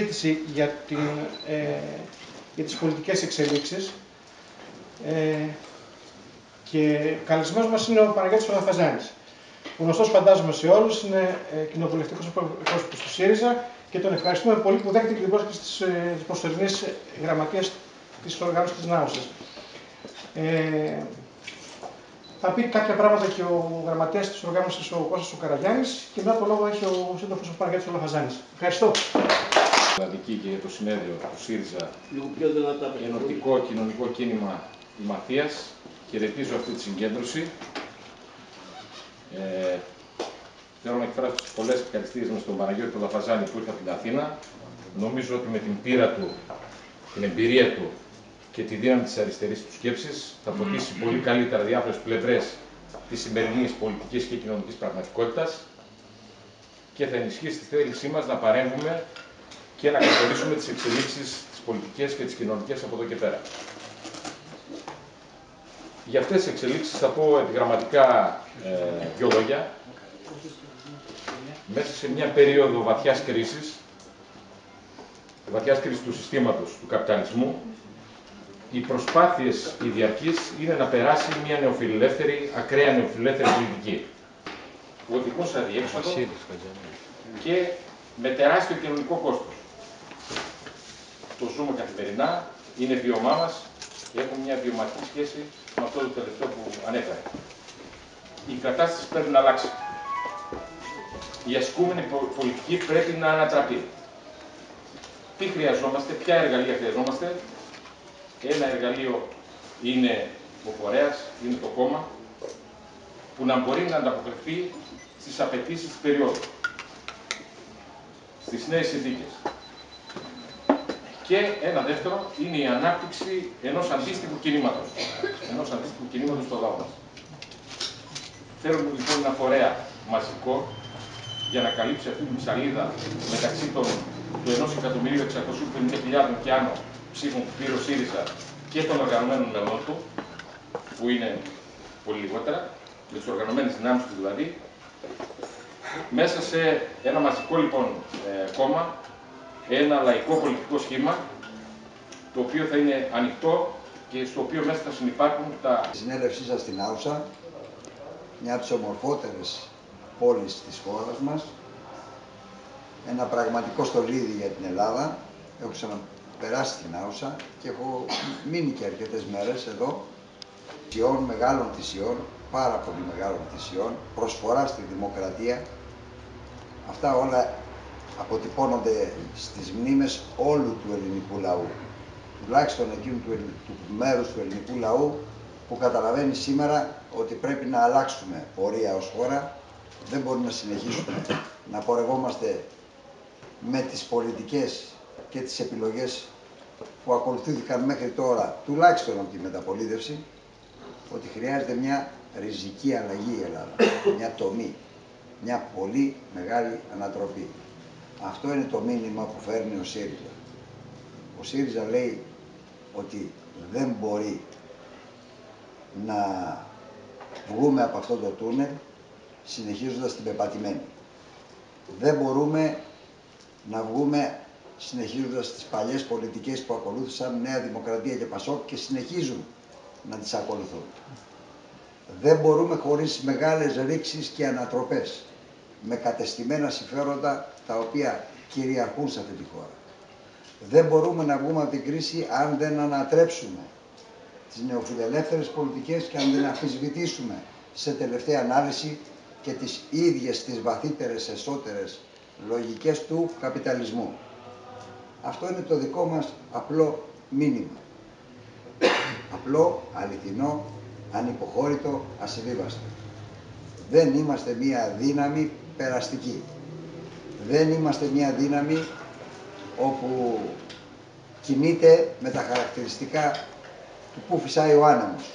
συζήτηση για, την, ε, για τις πολιτικές εξελίξεις ε, και καλεσμένος μας είναι ο Παναγιώτης Πρωταφαζάνης. Γνωστός φαντάζομαι σε όλους, είναι ε, κοινοβουλευτικός εκπρόσωπος του ΣΥΡΙΖΑ και τον ευχαριστούμε πολύ που δέχεται την πρόσκληση της, ε, της προσωρινής γραμματείας της οργάνωσης της ΝΑΟΣΕΣ. Ε, θα πει κάποια πράγματα και ο γραμματέας της οργάνωσης ο Κώστας ο Καραγιάννης και μετά το λόγο έχει ο σύντροφος ο Παναγιώτης Πρωταφαζάνης. Ευχαριστώ. Ελλαδική και το συνέδριο του ΣΥΡΙΖΑ Ενωτικό Κοινωνικό Κίνημα η Μαθίας. Χαιρετίζω αυτή τη συγκέντρωση. Ε, θέλω να εκφράσω τις πολλές ευχαριστίες μα στον Παναγιώτη Ποδαφαζάνη που ήρθε από την Αθήνα. Νομίζω ότι με την πείρα του, την εμπειρία του και τη δύναμη της αριστερής του σκέψης θα φωτίσει πολύ καλύτερα διάφορες πλευρές της σημερινής πολιτικής και κοινωνικής πραγματικότητας και θα ενισχύσει τη θέλησή μας να παρέμβουμε και να καθορίσουμε τις εξελίξεις, τις πολιτικές και τις κοινωνικές από εδώ και πέρα. Για αυτές τις εξελίξεις θα πω επιγραμματικά ε, δύο λόγια. Μέσα σε μια περίοδο βαθιάς κρίσης, βαθιάς κρίσης του συστήματος του καπιταλισμού, οι προσπάθειες οι διαρκείς είναι να περάσει μια νεοφιλελεύθερη, ακραία νεοφιλελεύθερη πολιτική που οδηγούν σε αδιέξοδο και με τεράστιο κοινωνικό κόστος το ζούμε καθημερινά, είναι βιωμά μας και έχουμε μια βιωματική σχέση με αυτό το τελευταίο που ανέφερε. Η κατάσταση πρέπει να αλλάξει. Η ασκούμενη πολιτική πρέπει να ανατραπεί. Τι χρειαζόμαστε, ποια εργαλεία χρειαζόμαστε. Ένα εργαλείο είναι ο φορέας, είναι το κόμμα, που να μπορεί να ανταποκριθεί στις απαιτήσεις της περίοδου, στις νέες συνθήκες. Και ένα δεύτερο είναι η ανάπτυξη ενός αντίστοιχου κινήματος. Ενός αντίστοιχου κινήματος στο λαό μας. Θέλουμε λοιπόν ένα φορέα μαζικό για να καλύψει αυτή την ψαλίδα μεταξύ των, του 1.650.000 και άνω ψήφων που πήρε ο ΣΥΡΙΖΑ και των οργανωμένων μελών του, που είναι πολύ λιγότερα, με τις οργανωμένες δυνάμεις του δηλαδή, μέσα σε ένα μαζικό λοιπόν ε, κόμμα ένα λαϊκό πολιτικό σχήμα το οποίο θα είναι ανοιχτό και στο οποίο μέσα θα συνεπάρχουν τα... Η συνέλευσή σας στην Άουσα, μια από τις ομορφότερες πόλεις της χώρας μας, ένα πραγματικό στολίδι για την Ελλάδα. Έχω ξαναπεράσει την Άουσα και έχω μείνει και αρκετές μέρες εδώ. Θυσιών, μεγάλων θυσιών, πάρα πολύ μεγάλων θυσιών, προσφορά στη δημοκρατία. Αυτά όλα αποτυπώνονται στις μνήμες όλου του ελληνικού λαού. Τουλάχιστον εκείνου του, του μέρους του ελληνικού λαού που καταλαβαίνει σήμερα ότι πρέπει να αλλάξουμε πορεία ως χώρα. Δεν μπορούμε να συνεχίσουμε να πορευόμαστε με τις πολιτικές και τις επιλογές που ακολουθήθηκαν μέχρι τώρα, τουλάχιστον από τη μεταπολίτευση, ότι χρειάζεται μια ριζική αλλαγή η Ελλάδα, μια τομή, μια πολύ μεγάλη ανατροπή. Αυτό είναι το μήνυμα που φέρνει ο ΣΥΡΙΖΑ. Ο ΣΥΡΙΖΑ λέει ότι δεν μπορεί να βγούμε από αυτό το τούνελ συνεχίζοντας την πεπατημένη. Δεν μπορούμε να βγούμε συνεχίζοντας τις παλιές πολιτικές που ακολούθησαν Νέα Δημοκρατία και Πασόκ και συνεχίζουν να τις ακολουθούν. Δεν μπορούμε χωρίς μεγάλες ρήξεις και ανατροπές με κατεστημένα συμφέροντα τα οποία κυριαρχούν σε αυτή τη χώρα. Δεν μπορούμε να βγούμε από την κρίση αν δεν ανατρέψουμε τις νεοφιλελεύθερες πολιτικές και αν δεν αφισβητήσουμε σε τελευταία ανάλυση και τις ίδιες τις βαθύτερες εσωτερες λογικές του καπιταλισμού. Αυτό είναι το δικό μας απλό μήνυμα. Απλό, αληθινό, ανυποχώρητο, ασυμβίβαστο. Δεν είμαστε μία δύναμη περαστική. Δεν είμαστε μια δύναμη όπου κινείται με τα χαρακτηριστικά του που φυσάει ο άνεμος.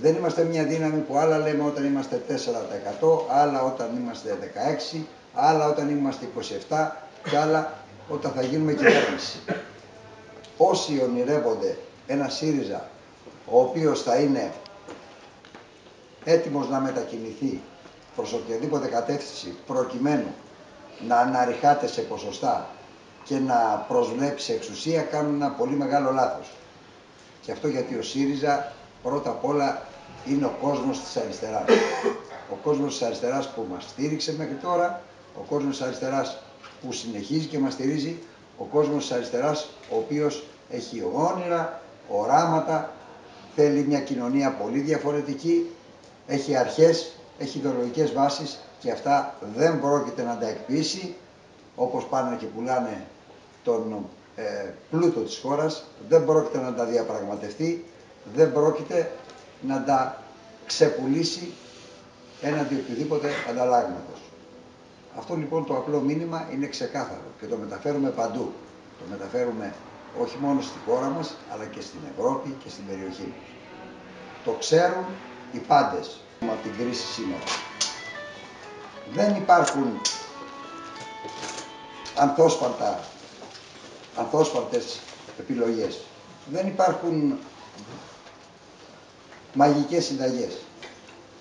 Δεν είμαστε μια δύναμη που άλλα λέμε όταν είμαστε 4%, άλλα όταν είμαστε 16%, άλλα όταν είμαστε 27% και άλλα όταν θα γίνουμε κυβέρνηση. Όσοι ονειρεύονται ένα ΣΥΡΙΖΑ ο οποίος θα είναι έτοιμος να μετακινηθεί προς οποιαδήποτε κατεύθυνση προκειμένου να αναρριχάτε σε ποσοστά και να προσβλέψει εξουσία κάνουν ένα πολύ μεγάλο λάθος. Και αυτό γιατί ο ΣΥΡΙΖΑ πρώτα απ' όλα είναι ο κόσμος της αριστεράς. Ο κόσμος της αριστεράς που μας στήριξε μέχρι τώρα, ο κόσμος της αριστεράς που συνεχίζει και μας στηρίζει, ο κόσμος της αριστεράς ο οποίος έχει όνειρα, οράματα, θέλει μια κοινωνία πολύ διαφορετική, έχει αρχές, έχει ιδεολογικές βάσεις και αυτά δεν πρόκειται να τα εκπίσει όπως πάνε και πουλάνε τον ε, πλούτο της χώρας, δεν πρόκειται να τα διαπραγματευτεί, δεν πρόκειται να τα ξεπουλήσει έναντι οποιοδήποτε ανταλλάγματος. Αυτό λοιπόν το απλό μήνυμα είναι ξεκάθαρο και το μεταφέρουμε παντού. Το μεταφέρουμε όχι μόνο στη χώρα μας, αλλά και στην Ευρώπη και στην περιοχή μας. Το ξέρουν οι πάντες από την κρίση σήμερα. Δεν υπάρχουν ανθόσπαρτα, ανθόσπαρτες επιλογές. Δεν υπάρχουν μαγικές συνταγές.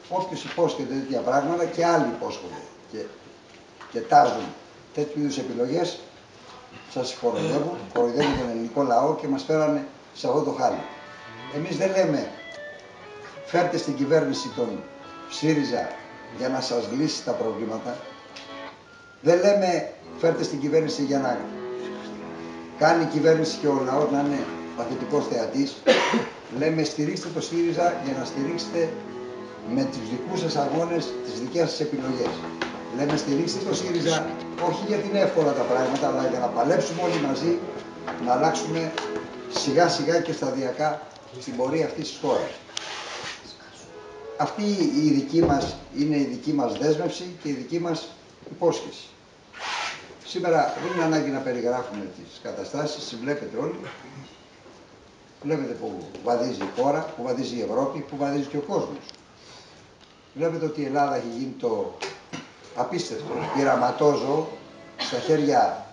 Όποιος υπόσχεται τέτοια πράγματα και άλλοι υπόσχονται και, και τάζουν τέτοιου είδους επιλογές σας κοροϊδεύουν, κοροϊδεύουν τον ελληνικό λαό και μας φέρανε σε αυτό το χάλι. Εμείς δεν λέμε φέρτε στην κυβέρνηση τον ΣΥΡΙΖΑ για να σας λύσει τα προβλήματα. Δεν λέμε φέρτε στην κυβέρνηση για να κάνει η κυβέρνηση και ο λαός να είναι παθητικός θεατής. λέμε στηρίξτε το ΣΥΡΙΖΑ για να στηρίξετε με τους δικούς σας αγώνες τις δικές σας επιλογές. Λέμε στηρίξτε το ΣΥΡΙΖΑ όχι γιατί είναι εύκολα τα πράγματα, αλλά για να παλέψουμε όλοι μαζί να αλλάξουμε σιγά σιγά και σταδιακά στην πορεία αυτής της χώρας. Αυτή η δική μας είναι η δική μας δέσμευση και η δική μας υπόσχεση. Σήμερα δεν είναι ανάγκη να περιγράφουμε τις καταστάσεις, τις βλέπετε όλοι. Βλέπετε που βαδίζει η χώρα, που βαδίζει η Ευρώπη, που βαδίζει και ο κόσμος. Βλέπετε ότι η Ελλάδα έχει γίνει το απίστευτο πειραματόζω στα χέρια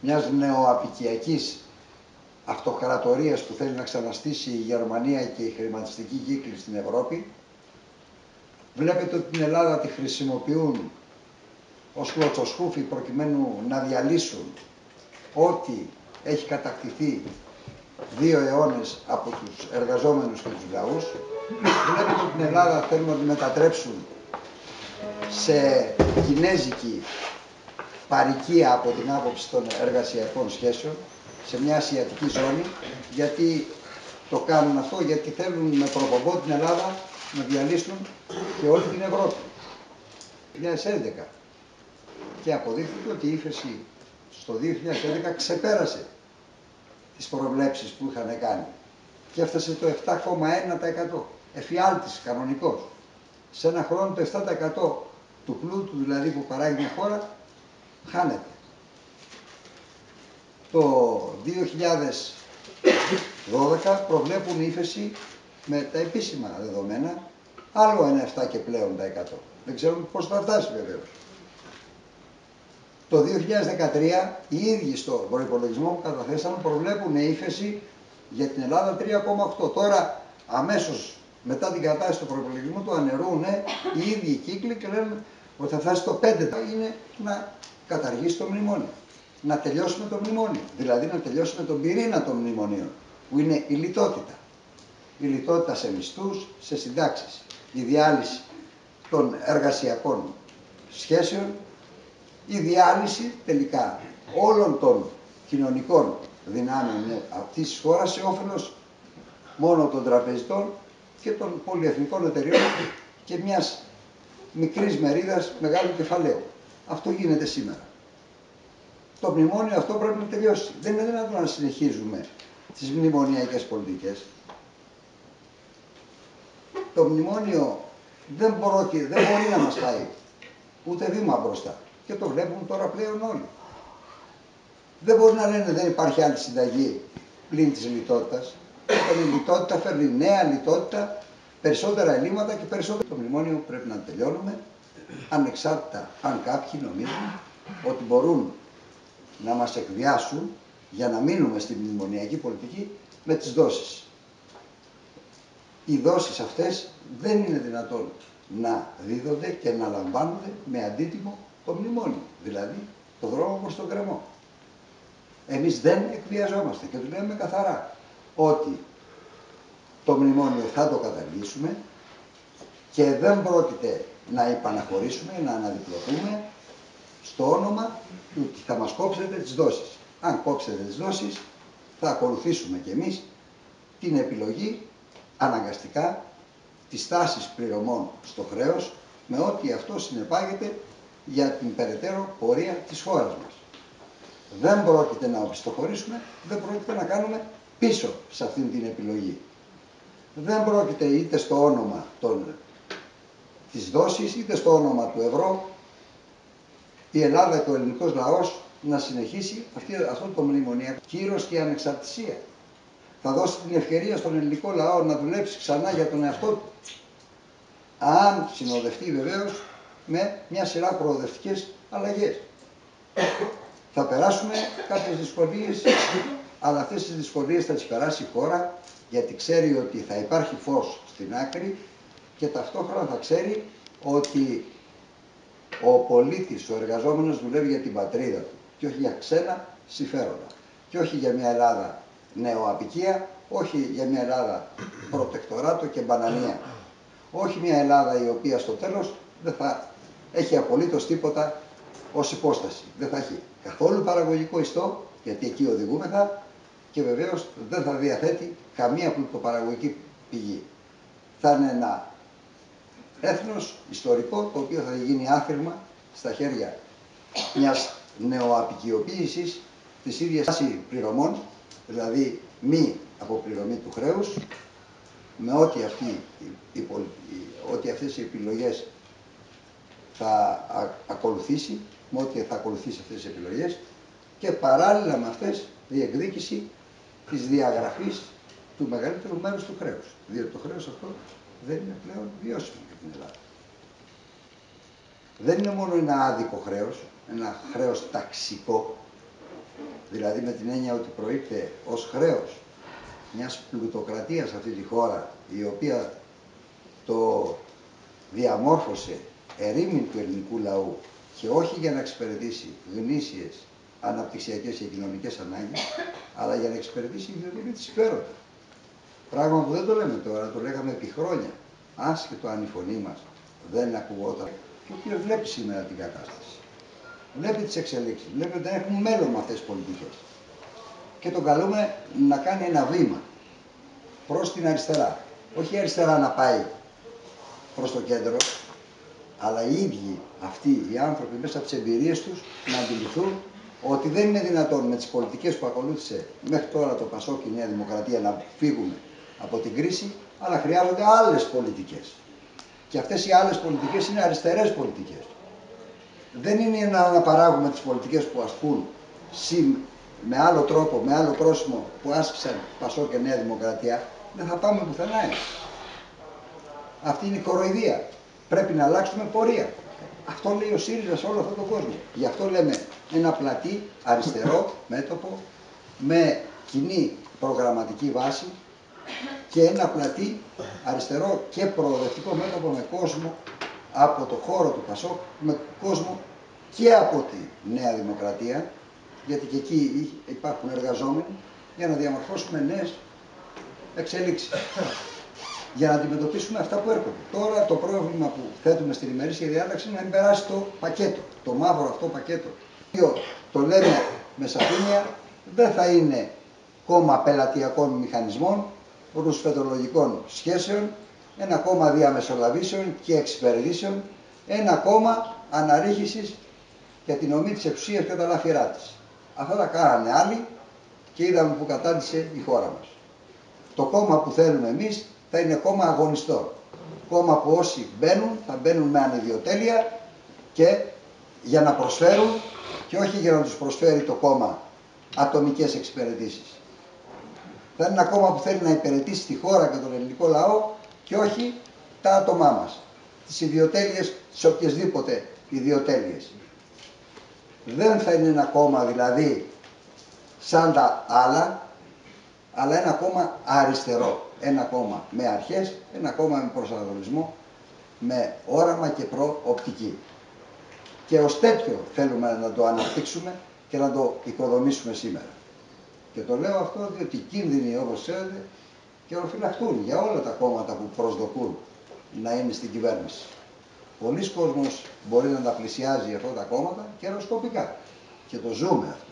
μιας νεοαπικιακής αυτοκρατορίας που θέλει να ξαναστήσει η Γερμανία και η χρηματιστική κύκλη στην Ευρώπη. Βλέπετε ότι την Ελλάδα τη χρησιμοποιούν ως κλωτσοσκούφι προκειμένου να διαλύσουν ό,τι έχει κατακτηθεί δύο αιώνες από τους εργαζόμενους και τους λαούς. Βλέπετε ότι την Ελλάδα θέλουν να τη μετατρέψουν σε κινέζικη παρικία από την άποψη των εργασιακών σχέσεων σε μια ασιατική ζώνη γιατί το κάνουν αυτό γιατί θέλουν με προπομπό την Ελλάδα να διαλύσουν και όλη την Ευρώπη. 2011 και αποδείχθηκε ότι η ύφεση στο 2011 ξεπέρασε τις προβλέψεις που είχαν κάνει και έφτασε το 7,1% εφιάλτης κανονικός. Σε ένα χρόνο το 7% του πλούτου δηλαδή που παράγει μια χώρα χάνεται. Το 2012 προβλέπουν ύφεση με τα επίσημα δεδομένα άλλο ένα 7 και πλέον τα 100. Δεν ξέρουμε πώς θα φτάσει βεβαίως. Το 2013 οι ίδιοι στο προπολογισμό που καταθέσαμε προβλέπουν ύφεση για την Ελλάδα 3,8. Τώρα αμέσως μετά την κατάσταση του προπολογισμού του αναιρούν οι ίδιοι κύκλοι και λένε ότι θα φτάσει το 5 είναι να καταργήσει το μνημόνιο. Να τελειώσουμε το μνημόνιο. Δηλαδή να τελειώσουμε τον πυρήνα των μνημονίων που είναι η λιτότητα. Η λιτότητα σε μισθούς, σε συντάξεις. Η διάλυση των εργασιακών σχέσεων, η διάλυση τελικά όλων των κοινωνικών δυνάμεων αυτής της χώρας σε όφελος μόνο των τραπεζιτών και των πολυεθνικών εταιριών και μιας μικρής μερίδας μεγάλου κεφαλαίου. Αυτό γίνεται σήμερα. Το μνημόνιο αυτό πρέπει να τελειώσει. Δεν είναι δυνατόν να συνεχίζουμε τις μνημονιακές πολιτικές. Το μνημόνιο δεν, μπορεί, δεν μπορεί να μας πάει ούτε βήμα μπροστά. Και το βλέπουν τώρα πλέον όλοι. Δεν μπορεί να λένε δεν υπάρχει άλλη συνταγή πλην της λιτότητας. Όταν η λιτότητα φέρνει νέα λιτότητα περισσότερα ελλείμματα και περισσότερο. Το μνημόνιο πρέπει να τελειώνουμε ανεξάρτητα αν κάποιοι νομίζουν ότι μπορούν να μας εκβιάσουν για να μείνουμε στη μνημονιακή πολιτική με τις δόσεις. Οι δόσεις αυτές δεν είναι δυνατόν να δίδονται και να λαμβάνονται με αντίτιμο το μνημόνιο, δηλαδή το δρόμο προς τον κρεμό. Εμείς δεν εκβιαζόμαστε και τους λέμε καθαρά ότι το μνημόνιο θα το καταργήσουμε και δεν πρόκειται να υπαναχωρήσουμε, να αναδιπλωθούμε στο όνομα του ότι θα μας κόψετε τις δόσεις. Αν κόψετε τις δόσεις θα ακολουθήσουμε κι εμείς την επιλογή αναγκαστικά της τάσης πληρωμών στο χρέος με ό,τι αυτό συνεπάγεται για την περαιτέρω πορεία της χώρας μας. Δεν πρόκειται να οπισθοχωρήσουμε, δεν πρόκειται να κάνουμε πίσω σε αυτήν την επιλογή. Δεν πρόκειται είτε στο όνομα των, της δόσης, είτε στο όνομα του ευρώ, η Ελλάδα και ο ελληνικός λαός να συνεχίσει αυτή, αυτό το μνημονιακό κύρος και ανεξαρτησία. Θα δώσει την ευκαιρία στον ελληνικό λαό να δουλέψει ξανά για τον εαυτό του. Αν συνοδευτεί βεβαίως με μια σειρά προοδευτικές αλλαγές. θα περάσουμε κάποιες δυσκολίες, αλλά αυτές τις δυσκολίες θα τις περάσει η χώρα γιατί ξέρει ότι θα υπάρχει φως στην άκρη και ταυτόχρονα θα ξέρει ότι ο πολίτης, ο εργαζόμενος δουλεύει για την πατρίδα του και όχι για ξένα συμφέροντα. Και όχι για μια Ελλάδα νεοαπικία, όχι για μια Ελλάδα προτεκτοράτο και μπανανία. Όχι μια Ελλάδα η οποία στο τέλος δεν θα έχει απολύτως τίποτα ως υπόσταση. Δεν θα έχει καθόλου παραγωγικό ιστό, γιατί εκεί οδηγούμεθα και βεβαίως δεν θα διαθέτει καμία πλουτοπαραγωγική πηγή. Θα είναι ένα έθνος ιστορικό το οποίο θα γίνει άθροιγμα στα χέρια μιας νεοαπικιοποίησης της ίδιας τάσης πληρωμών, δηλαδή μη αποπληρωμή του χρέους, με ό,τι, αυτή, ό,τι αυτές οι επιλογές θα ακολουθήσει, με ό,τι θα ακολουθήσει αυτές τις επιλογές και παράλληλα με αυτές η εκδίκηση της διαγραφής του μεγαλύτερου μέρους του χρέους. Διότι το χρέος αυτό δεν είναι πλέον βιώσιμο για την Ελλάδα. Δεν είναι μόνο ένα άδικο χρέος, ένα χρέος ταξικό, δηλαδή με την έννοια ότι προήλθε ως χρέος μιας πλουτοκρατίας αυτή τη χώρα, η οποία το διαμόρφωσε ερήμην του ελληνικού λαού και όχι για να εξυπηρετήσει γνήσιες αναπτυξιακές και κοινωνικές ανάγκες, αλλά για να εξυπηρετήσει ιδιωτική της συμφέροντα. Πράγμα που δεν το λέμε τώρα, το λέγαμε επί χρόνια, άσχετο αν η φωνή μας δεν ακουγόταν. Και ο οποίος βλέπει σήμερα την κατάσταση. Βλέπει τις εξελίξεις, βλέπει ότι δεν έχουμε μέλλον με αυτές τις πολιτικές. Και τον καλούμε να κάνει ένα βήμα προς την αριστερά. Όχι η αριστερά να πάει προς το κέντρο, αλλά οι ίδιοι αυτοί οι άνθρωποι μέσα από τις εμπειρίες τους να αντιληφθούν ότι δεν είναι δυνατόν με τις πολιτικές που ακολούθησε μέχρι τώρα το Πασό και η Νέα Δημοκρατία να φύγουμε από την κρίση, αλλά χρειάζονται άλλες πολιτικές. Και αυτές οι άλλες πολιτικές είναι αριστερές πολιτικές. Δεν είναι να αναπαράγουμε τις πολιτικές που ασκούν με άλλο τρόπο, με άλλο πρόσημο που άσκησαν Πασό και Νέα Δημοκρατία, δεν θα πάμε πουθενά έτσι. Αυτή είναι η κοροϊδία. Πρέπει να αλλάξουμε πορεία. Αυτό λέει ο ΣΥΡΙΖΑ σε όλο αυτόν τον κόσμο. Γι' αυτό λέμε ένα πλατή αριστερό μέτωπο με κοινή προγραμματική βάση και ένα πλατή αριστερό και προοδευτικό μέτωπο με κόσμο από το χώρο του Πασόκ, με κόσμο και από τη Νέα Δημοκρατία, γιατί και εκεί υπάρχουν εργαζόμενοι, για να διαμορφώσουμε νέες εξελίξεις για να αντιμετωπίσουμε αυτά που έρχονται. Τώρα το πρόβλημα που θέτουμε στην ημερήσια διάταξη είναι να μην περάσει το πακέτο, το μαύρο αυτό πακέτο. Το λέμε με σαφήνεια, δεν θα είναι κόμμα πελατειακών μηχανισμών, ρουσφετολογικών σχέσεων, ένα κόμμα διαμεσολαβήσεων και εξυπηρετήσεων, ένα κόμμα αναρρίχησης για την ομή της εξουσίας και τα λάφυρά της. Αυτά τα κάνανε άλλοι και είδαμε που κατάντησε η χώρα μας. Το κόμμα που θέλουμε εμείς θα είναι κόμμα αγωνιστό. Κόμμα που όσοι μπαίνουν θα μπαίνουν με ανιδιοτέλεια και για να προσφέρουν και όχι για να τους προσφέρει το κόμμα ατομικές εξυπηρετήσεις. Θα είναι ένα κόμμα που θέλει να υπηρετήσει τη χώρα και τον ελληνικό λαό και όχι τα άτομά μας. Τις ιδιοτέλειες, τις οποιασδήποτε ιδιοτέλειες. Δεν θα είναι ένα κόμμα δηλαδή σαν τα άλλα, αλλά ένα κόμμα αριστερό ένα κόμμα με αρχές, ένα κόμμα με προσανατολισμό, με όραμα και προοπτική. Και ως τέτοιο θέλουμε να το αναπτύξουμε και να το οικοδομήσουμε σήμερα. Και το λέω αυτό διότι οι κίνδυνοι όπως ξέρετε και οροφυλακτούν για όλα τα κόμματα που προσδοκούν να είναι στην κυβέρνηση. Πολλοί κόσμος μπορεί να τα πλησιάζει αυτά τα κόμματα καιροσκοπικά. Και το ζούμε αυτό.